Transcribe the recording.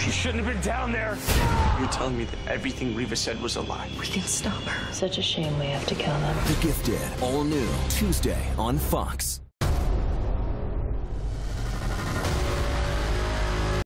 She shouldn't have been down there. You're telling me that everything Reeva said was a lie. We can stop her. Such a shame we have to kill them. The Gifted, all new, Tuesday on Fox.